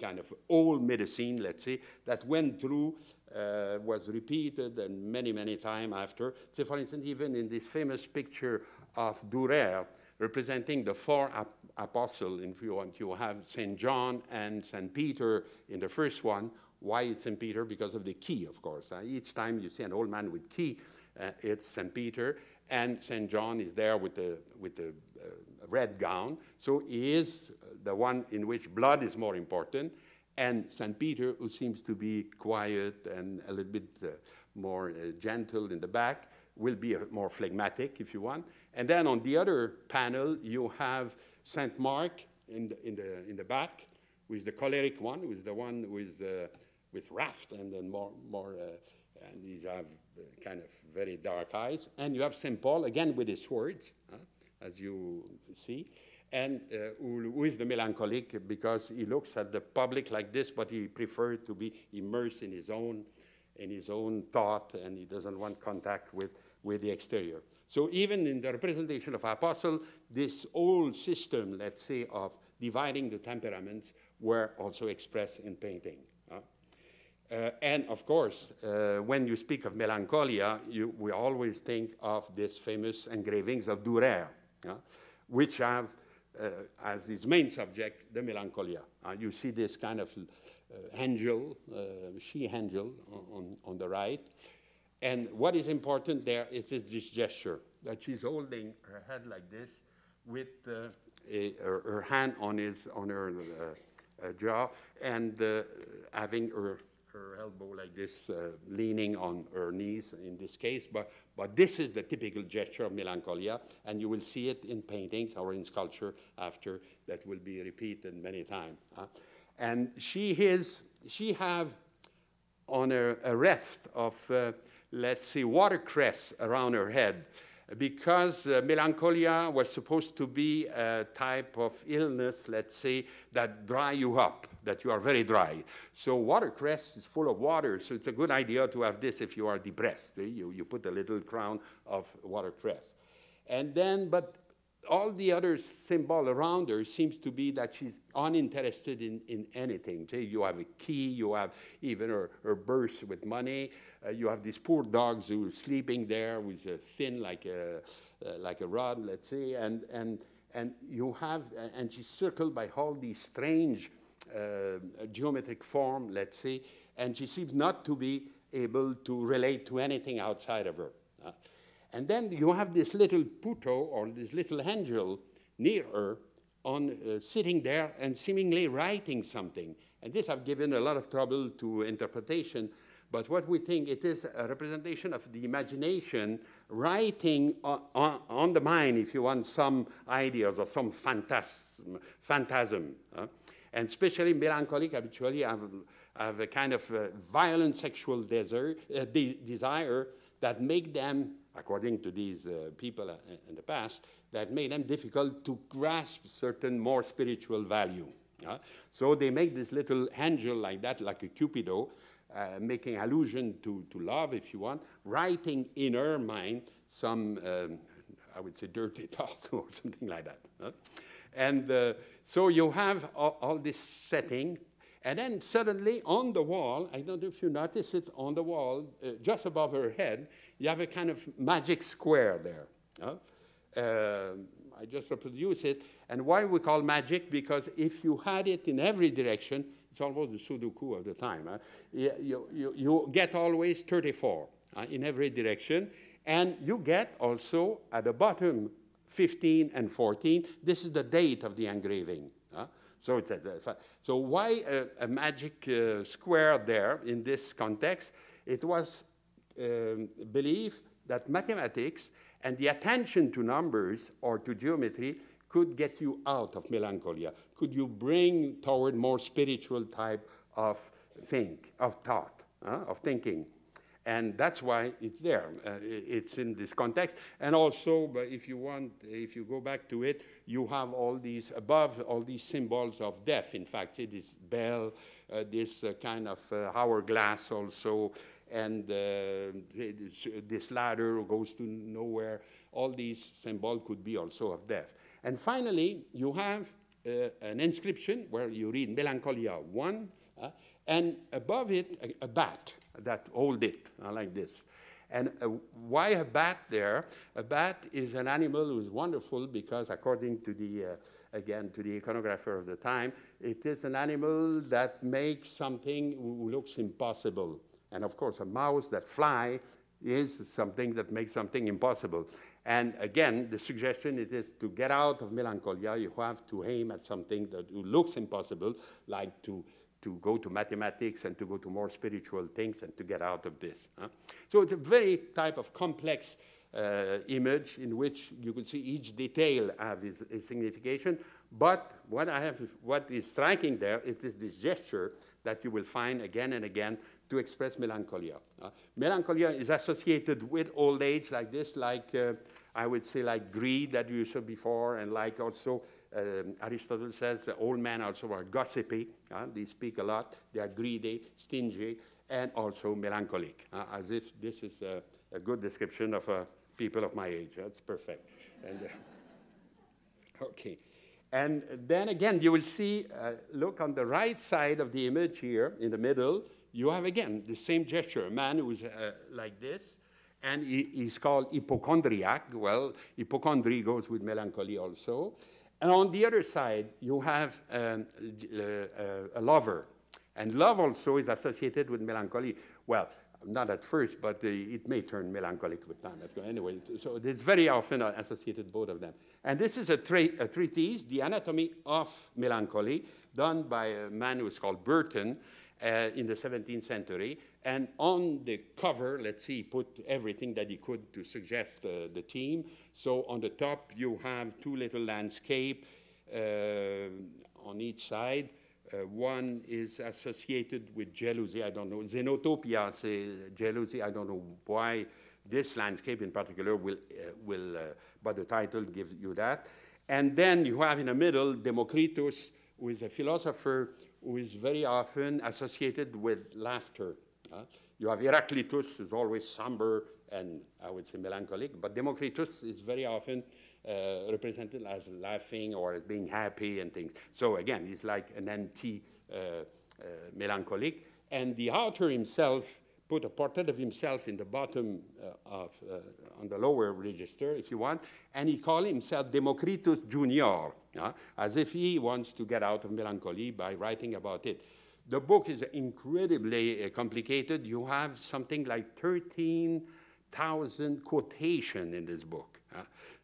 kind of old medicine, let's say, that went through, uh, was repeated, and many, many times after. So, for instance, even in this famous picture of Durer, representing the four ap apostles, if you want, you have St. John and St. Peter in the first one. Why it's St. Peter? Because of the key, of course. Uh, each time you see an old man with key, uh, it's St. Peter, and St. John is there with the, with the uh, red gown. So he is the one in which blood is more important, and St. Peter, who seems to be quiet and a little bit uh, more uh, gentle in the back, will be more phlegmatic, if you want. And then on the other panel, you have St. Mark in the, in the, in the back, who is the choleric one, who is the one with, uh, with wrath and then more, more uh, and these have uh, kind of very dark eyes. And you have St. Paul, again with his swords, as you see. And uh, who, who is the melancholic because he looks at the public like this, but he prefers to be immersed in his own, in his own thought, and he doesn't want contact with, with the exterior. So even in the representation of apostle, this old system, let's say, of dividing the temperaments were also expressed in painting. Uh, and of course, uh, when you speak of melancholia, you, we always think of these famous engravings of Durer, which have as his main subject the melancholia. Uh, you see this kind of uh, angel, uh, she angel on, on the right, and what is important there is this gesture that she's holding her head like this with uh, a, her, her, hand on, his, on her uh, uh, jaw and uh, having her, her elbow like this, uh, leaning on her knees in this case. But, but this is the typical gesture of melancholia, and you will see it in paintings or in sculpture after that will be repeated many times. and she is, she have on a, a wreath of uh, let's see, watercress around her head because uh, melancholia was supposed to be a type of illness, let's say, that dry you up, that you are very dry. So watercress is full of water, so it's a good idea to have this if you are depressed. You, you put a little crown of watercress. And then, but all the other symbol around her seems to be that she's uninterested in, in anything. Say you have a key, you have even her, her purse with money, uh, you have these poor dogs who are sleeping there with a thin like a, uh, like a rod, let's say, and, and, and you have, and she's circled by all these strange uh, geometric form, let's say, and she seems not to be able to relate to anything outside of her. And then you have this little putto or this little angel near her on uh, sitting there and seemingly writing something. And this have given a lot of trouble to interpretation. But what we think it is a representation of the imagination writing on, on, on the mind, if you want, some ideas or some phantasm. phantasm and especially melancholic habitually have, have a kind of uh, violent sexual desire, uh, de desire that make them according to these uh, people uh, in the past, that made them difficult to grasp certain more spiritual value. Uh, so they make this little angel like that, like a Cupido, uh, making allusion to, to love, if you want, writing in her mind some, um, I would say, dirty *laughs* thoughts or something like that. And uh, so you have all, all, this setting, and then suddenly on the wall, I don't know if you notice it on the wall, uh, just above her head, you have a kind of magic square there. Uh, I just reproduce it. And why we call magic? Because if you had it in every direction, it's almost the Sudoku of the time. You, you, you, get always 34 uh, in every direction. And you get also at the bottom 15 and 14. This is the date of the engraving. So, it's a, so why a, a magic uh, square there in this context? It was um, believed that mathematics and the attention to numbers or to geometry could get you out of melancholia? Could you bring toward more spiritual type of think, of thought, uh, of thinking? And that's why it's there. Uh, it's in this context. And also, if you want, if you go back to it, you have all these, above all these symbols of death. In fact, it is bell, uh, this uh, kind of uh, hourglass also, and uh, this ladder goes to nowhere. All these symbols could be also of death. And finally, you have uh, an inscription where you read Melancholia 1, uh, and above it, a, a, bat that hold it like this. And uh, why a bat there? A bat is an animal who is wonderful because, according to the, uh, again, to the iconographer of the time, it is an animal that makes something who looks impossible. And of course, a mouse that fly is something that makes something impossible. And again, the suggestion it is to get out of melancholia, you have to aim at something that looks impossible, like to, to go to mathematics and to go to more spiritual things and to get out of this. Huh? So it's a very type of complex uh, image in which you can see each detail have its, its, signification. But what I have, what is striking there, it is this gesture that you will find again and again to express melancholia. Uh, melancholia is associated with old age like this, like uh, I would say like greed that you saw before, and like also um, Aristotle says old men also are gossipy. Uh, they speak a lot. They are greedy, stingy, and also melancholic, as if this is a, a good description of uh, people of my age. That's perfect. And, uh, *laughs* okay. And then again, you will see, uh, look on the right side of the image here in the middle, you have again the same gesture, a man who's uh, like this, and he, he's called hypochondriac. Well, hypochondry goes with melancholy also. And on the other side, you have um, uh, a lover. And love also is associated with melancholy. Well, not at first, but uh, it may turn melancholic with time. Anyway, so it's very often associated, both of them. And this is a, a treatise, The Anatomy of Melancholy, done by a man who's called Burton, uh, in the 17th century. And on the cover, let's see, he put everything that he could to suggest uh, the theme. So on the top, you have two little landscape uh, on each side. Uh, one is associated with jealousy. I don't know. Zelotypia, jealousy. I don't know why this landscape in particular will, uh, will uh, but the title gives you that. And then you have in the middle Democritus, who is a philosopher who is very often associated with laughter. Uh, you have Heraclitus, who's always somber and I would say melancholic, but Democritus is very often uh, represented as laughing or as being happy and things. So again, he's like an anti uh, uh melancholic. And the author himself put a portrait of himself in the bottom uh, of, uh, on the lower register, if you want, and he called himself Democritus Junior, uh, as if he wants to get out of melancholy by writing about it. The book is incredibly uh, complicated. You have something like 13,000 quotation in this book.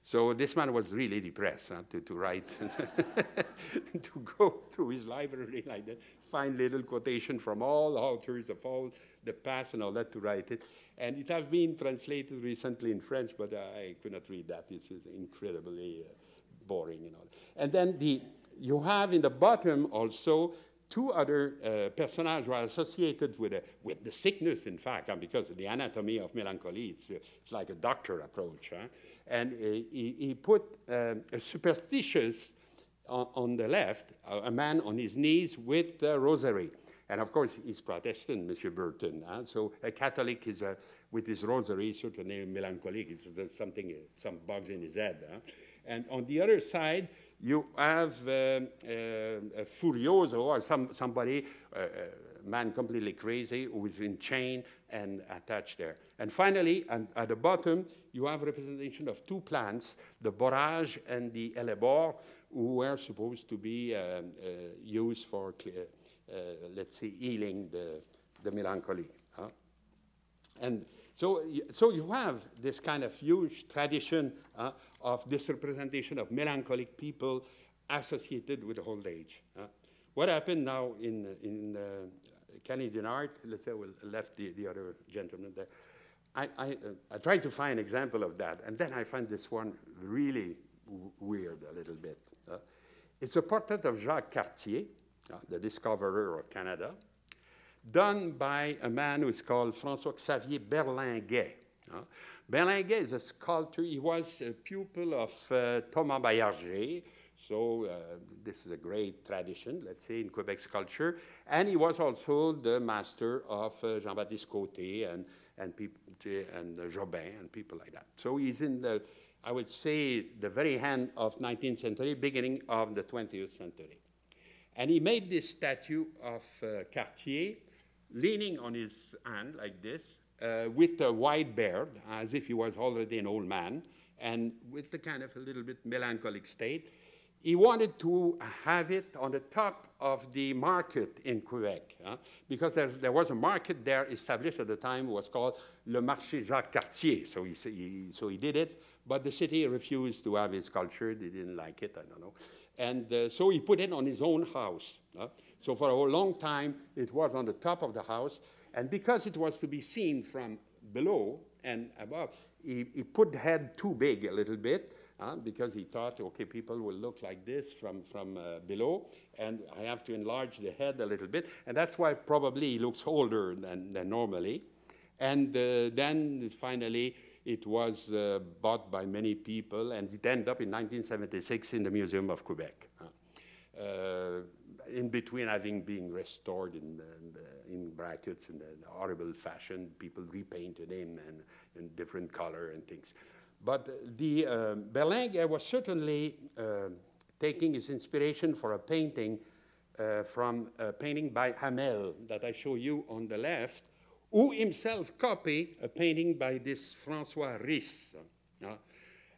So this man was really depressed uh, to, to write, *laughs* to go through his library like that, find little quotation from all authors of all the past and all that to write it. And it has been translated recently in French, but I could not read that. It's incredibly uh, boring and all. And then the, you have in the bottom also two other uh, personages were associated with, a, with the sickness, in fact, and because of the anatomy of melancholy, it's, uh, it's like a doctor approach. Huh? And uh, he, he, put um, a superstitious on, on the left, a man on his knees with a rosary. And of course, he's Protestant, Monsieur Burton. Huh? So a Catholic is uh, with his rosary, certainly melancholic. It's something, some bugs in his head. Huh? And on the other side, you have uh, uh, a furioso or some, somebody, uh, a man completely crazy who is in chain and attached there. And finally, and at the bottom, you have representation of two plants, the borage and the hellebore, who were supposed to be um, uh, used for, uh, let's say, healing the, the melancholy. Huh? And so, so you have this kind of huge tradition uh, of this representation of melancholic people associated with old age. Uh. What happened now in, in uh, Canadian art, let's say we left the, the other gentleman there, I, I, uh, I tried to find an example of that, and then I find this one really weird a little bit. Uh. it's a portrait of Jacques Cartier, uh, the discoverer of Canada, done by a man who's called François Xavier Berlinguet. Uh, Berlinguet is a sculptor. He was a pupil of uh, Thomas Baillairgé. So uh, this is a great tradition, let's say, in Quebec sculpture. And he was also the master of uh, Jean-Baptiste Côté and, and, and Jobin and people like that. So he's in the, I would say, the very hand of 19th century, beginning of the 20th century. And he made this statue of uh, Cartier leaning on his hand like this, uh, with a white beard, as if he was already an old man, and with the kind of a little bit melancholic state. He wanted to have it on the top of the market in Quebec, huh? because there, there, was a market there established at the time, was called Le Marché Jacques Cartier. So he, he, so he did it, but the city refused to have his sculpture. They didn't like it, I don't know. And uh, so he put it on his own house. Huh? So for a long time, it was on the top of the house. And because it was to be seen from below and above, he, he put the head too big a little bit uh, because he thought, okay, people will look like this from, from uh, below, and I have to enlarge the head a little bit. And that's why probably he looks older than, than normally. And uh, then finally, it was uh, bought by many people, and it ended up in 1976 in the Museum of Quebec. In between having been restored in, in, in brackets in a horrible fashion, people repainted in and in different color and things. But the Berlinguet was certainly uh, taking his inspiration for a painting uh, from a painting by Hamel that I show you on the left, who himself copied a painting by this Francois Riss. Uh,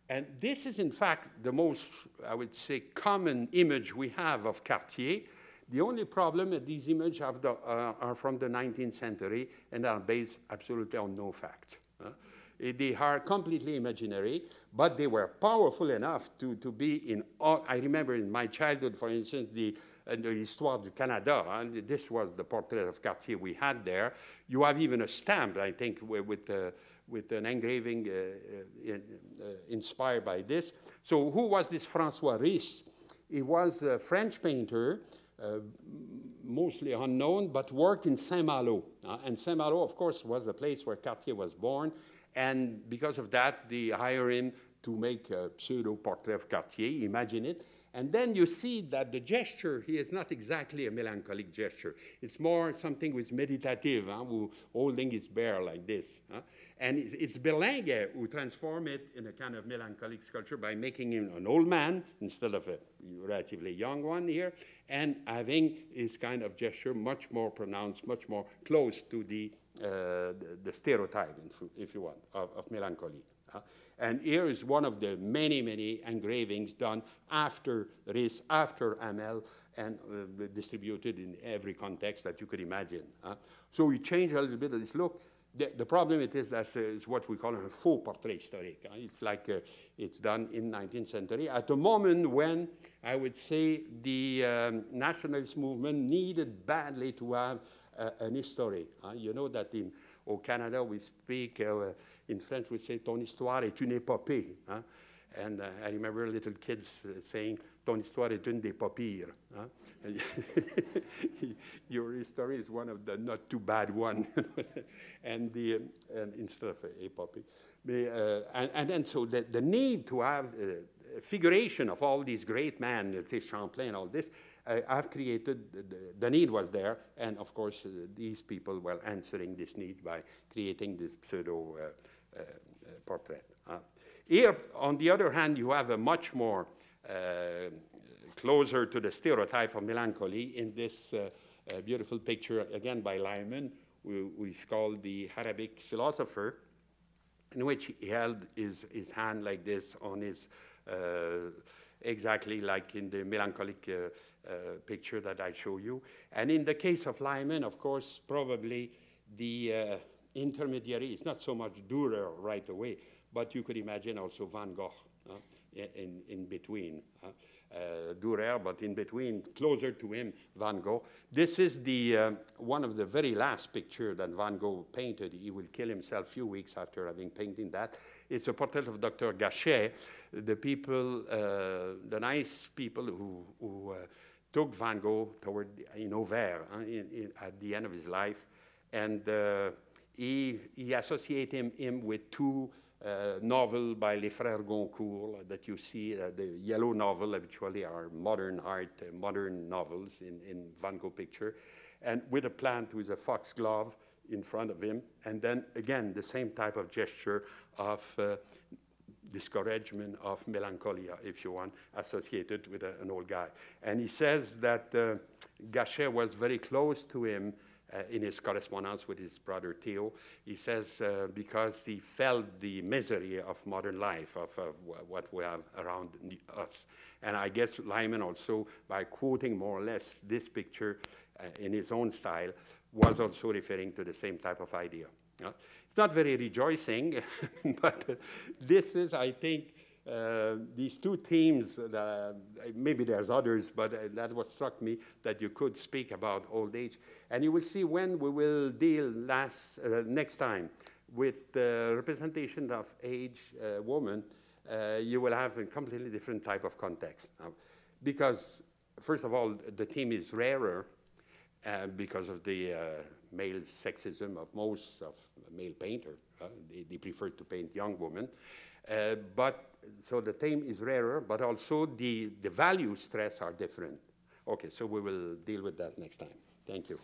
and this is, in fact, the most, I would say, common image we have of Cartier. The only problem is these images the, uh, are from the 19th century and are based absolutely on no fact. Uh, they are completely imaginary, but they were powerful enough to, to be in all. I remember in my childhood, for instance, the, uh, the Histoire du Canada, and this was the portrait of Cartier we had there. You have even a stamp, I think, with, uh, with an engraving uh, uh uh, inspired by this. So, who was this Francois Riss? He was a French painter mostly unknown, but worked in Saint-Malo. Uh, and Saint-Malo, of course, was the place where Cartier was born. And because of that, they hire him to make a pseudo portrait of Cartier, imagine it. And then you see that the gesture here is not exactly a melancholic gesture. It's more something with meditative, huh, who holding his bear like this. Huh? And it's, it's who transformed it in a kind of melancholic sculpture by making him an old man instead of a relatively young one here, and having his kind of gesture much more pronounced, much more close to the, uh, the, the, stereotype, if you want, of, of melancholy. Uh, and here is one of the many, many engravings done after Riss, after Hamel, and uh, distributed in every context that you could imagine. Uh. So we change a little bit of this look. The, the problem it is that uh, it's what we call a faux portrait historique. Uh. It's like uh, it's done in 19th century at a moment when I would say the um, nationalist movement needed badly to have uh, an history. you know that in oh, Canada we speak in French, we say ton histoire est une épopée. Huh? And uh, I remember little kids uh, saying, ton histoire est une des pas. Huh? *laughs* Your story is one of the not too bad one. *laughs* and, um, and instead of a, a puppy. Uh, and, and then so the, the need to have a figuration of all these great men, let's say Champlain and all this, uh, I've created, the, the, need was there, and of course uh, these people were answering this need by creating this pseudo uh, uh, uh portrait. here, on the other hand, you have a much more closer to the stereotype of melancholy in this beautiful picture, again by Lyman, who is called the Arabic philosopher, in which he held his, his hand like this on his, uh, exactly like in the melancholic uh, uh, picture that I show you. And in the case of Lyman, of course, probably the uh, intermediary is not so much Dürer right away, but you could imagine also Van Gogh uh, in, in between. Uh, uh, Dürer, but in between, closer to him, Van Gogh. This is the, uh, one of the very last picture that Van Gogh painted. He will kill himself a few weeks after having painted that. It's a portrait of Dr. Gachet, the people, uh, the nice people who, who uh, took Van Gogh toward in Auvers in, in, at the end of his life, and uh, he, associated him, him with two uh, novel by Les Frères Goncourt that you see, uh, the yellow novel actually are modern art, uh, modern novels in, in Van Gogh picture, and with a plant with a foxglove in front of him, and then again the same type of gesture of uh, discouragement, of melancholia, if you want, associated with a, an old guy. And he says that uh, Gachet was very close to him uh, in his correspondence with his brother Theo. He says uh, because he felt the misery of modern life, of, of what we have around us. And I guess Lyman also, by quoting more or less this picture uh, in his own style, was also referring to the same type of idea. It's not very rejoicing, *laughs* but this is, I think, uh, these two themes, uh, maybe there's others, but uh, that's what struck me, that you could speak about old age. And you will see when we will deal last, uh, next time with the representation of age uh, woman, uh, you will have a completely different type of context. because, first of all, the theme is rarer because of the male sexism of most of male painters. They, they, prefer to paint young women. Uh, but so the theme is rarer, but also the, the value stress are different. Okay, so we will deal with that next time. Thank you.